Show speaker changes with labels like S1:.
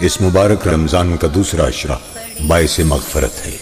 S1: इस मुबारक रमज़ान का दूसरा अशरा बायस मगफरत है।